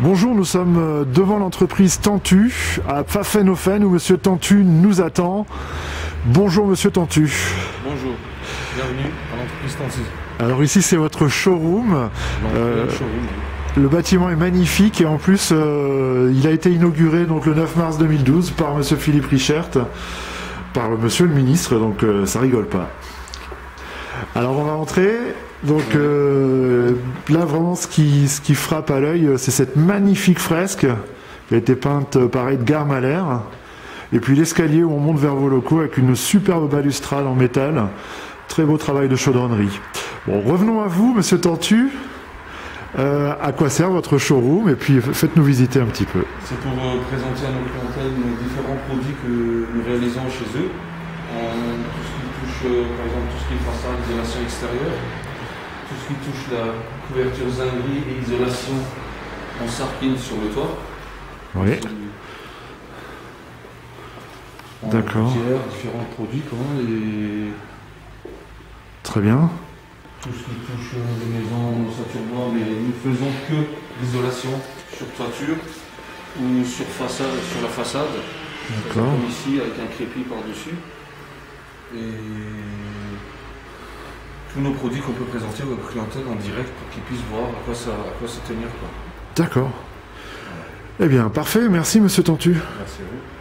Bonjour, nous sommes euh, devant l'entreprise Tantu à Pfaffenhofen où Monsieur Tantu nous attend. Bonjour Monsieur Tantu. Bonjour, bienvenue à l'entreprise Tantu. Alors ici c'est votre showroom. Euh, le bâtiment est magnifique et en plus euh, il a été inauguré donc le 9 mars 2012 par Monsieur Philippe Richert, par Monsieur le ministre, donc ça rigole pas. Alors on va entrer. Donc là vraiment ce qui, frappe à l'œil c'est cette magnifique fresque qui a été peinte par Edgar Mahler. Et puis l'escalier où on monte vers vos locaux avec une superbe balustrade en métal. Très beau travail de chaudronnerie. Bon, revenons à vous, monsieur Tortu. Euh, à quoi sert votre showroom et puis faites-nous visiter un petit peu. C'est pour euh, présenter à nos clientèles nos différents produits que nous réalisons chez eux. tout ce qui touche, par exemple, tout ce qui est façade, isolation extérieure, qui touche la couverture zinguerie et isolation en sarkine sur le toit. Oui. D'accord. différents produits comment et Très bien. Tout ce qui touche les maisons, nos mais nous ne faisons que l'isolation sur toiture ou sur façade, sur la façade. D'accord. Comme ici avec un crépi par-dessus. Et tous nos produits qu'on peut présenter aux clientèles en direct pour qu'ils puissent voir à quoi ça, à quoi ça tenir. D'accord. Eh bien, parfait. Merci, monsieur Tantu. Merci à vous.